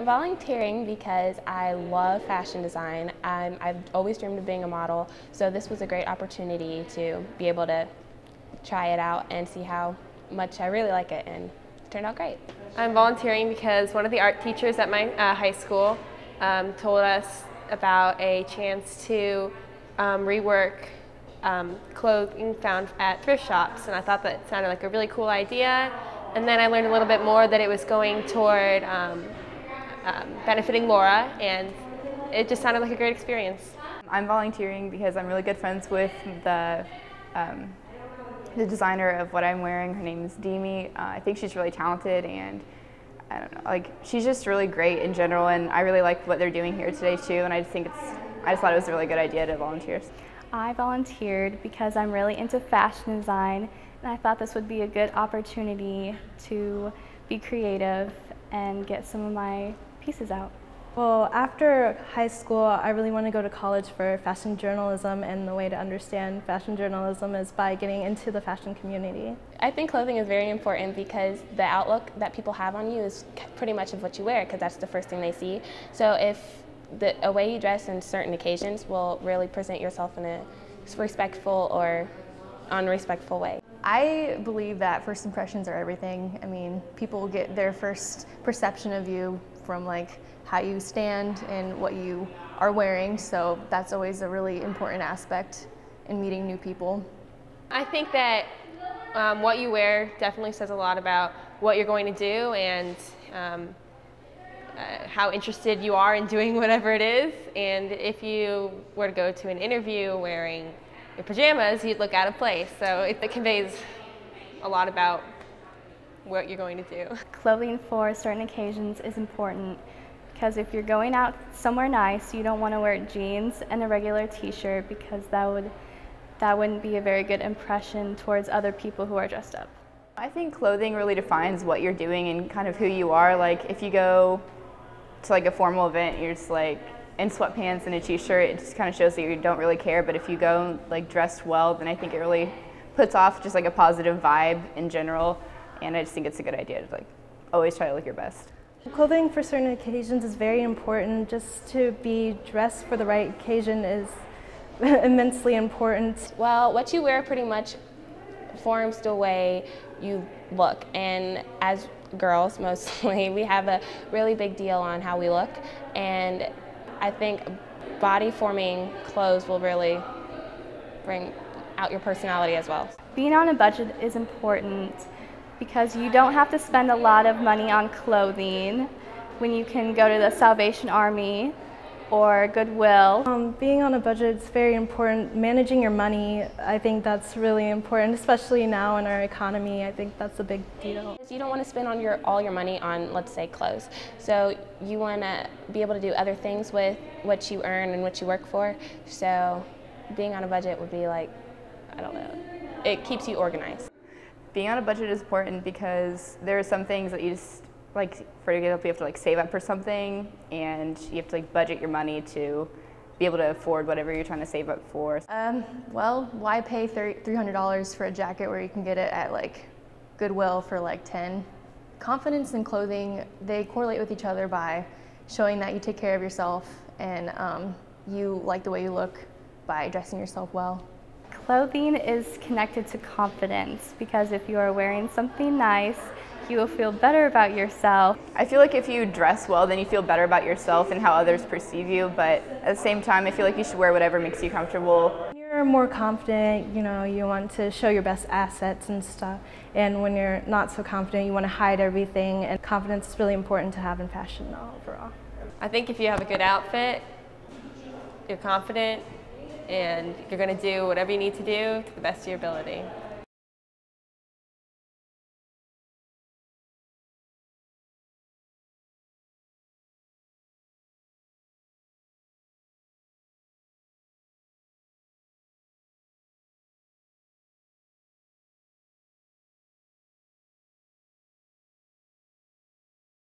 I'm volunteering because I love fashion design. i have always dreamed of being a model, so this was a great opportunity to be able to try it out and see how much I really like it, and it turned out great. I'm volunteering because one of the art teachers at my uh, high school um, told us about a chance to um, rework um, clothing found at thrift shops, and I thought that sounded like a really cool idea. And then I learned a little bit more that it was going toward um, um, benefiting Laura, and it just sounded like a great experience. I'm volunteering because I'm really good friends with the um, the designer of what I'm wearing. Her name is Demi. Uh, I think she's really talented and I don't know, like she's just really great in general and I really like what they're doing here today too and I just think it's, I just thought it was a really good idea to volunteer. I volunteered because I'm really into fashion design and I thought this would be a good opportunity to be creative and get some of my pieces out. Well, after high school, I really want to go to college for fashion journalism, and the way to understand fashion journalism is by getting into the fashion community. I think clothing is very important because the outlook that people have on you is pretty much of what you wear, because that's the first thing they see. So if the a way you dress in certain occasions will really present yourself in a respectful or unrespectful way. I believe that first impressions are everything. I mean, people get their first perception of you from like how you stand and what you are wearing. So that's always a really important aspect in meeting new people. I think that um, what you wear definitely says a lot about what you're going to do and um, uh, how interested you are in doing whatever it is. And if you were to go to an interview wearing your pajamas, you'd look out of place. So it, it conveys a lot about what you're going to do. Clothing for certain occasions is important because if you're going out somewhere nice, you don't want to wear jeans and a regular t-shirt because that would that wouldn't be a very good impression towards other people who are dressed up. I think clothing really defines what you're doing and kind of who you are. Like if you go to like a formal event, you're just like in sweatpants and a t-shirt, it just kind of shows that you don't really care. But if you go like dressed well, then I think it really puts off just like a positive vibe in general. And I just think it's a good idea to like always try to look your best. Clothing for certain occasions is very important. Just to be dressed for the right occasion is immensely important. Well, what you wear pretty much forms the way you look. And as girls, mostly, we have a really big deal on how we look. And I think body forming clothes will really bring out your personality as well. Being on a budget is important because you don't have to spend a lot of money on clothing when you can go to the Salvation Army or Goodwill. Um, being on a budget is very important. Managing your money, I think that's really important, especially now in our economy. I think that's a big deal. You don't want to spend on your all your money on, let's say, clothes. So you want to be able to do other things with what you earn and what you work for. So being on a budget would be like, I don't know, it keeps you organized being on a budget is important because there are some things that you just like for example you have to like save up for something and you have to like budget your money to be able to afford whatever you're trying to save up for. Um, well, why pay $300 for a jacket where you can get it at like Goodwill for like 10? Confidence and clothing, they correlate with each other by showing that you take care of yourself and um, you like the way you look by dressing yourself well. Clothing is connected to confidence because if you are wearing something nice, you will feel better about yourself. I feel like if you dress well, then you feel better about yourself and how others perceive you, but at the same time, I feel like you should wear whatever makes you comfortable. When you're more confident, you know, you want to show your best assets and stuff, and when you're not so confident, you want to hide everything, and confidence is really important to have in fashion overall. I think if you have a good outfit, you're confident, and you're going to do whatever you need to do to the best of your ability.